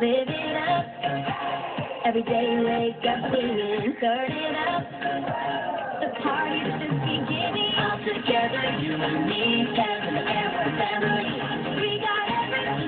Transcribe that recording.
live it up. Every day wake up singing, turn it up. The party's just beginning all together. You and me, heaven and family.